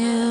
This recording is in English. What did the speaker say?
Yeah.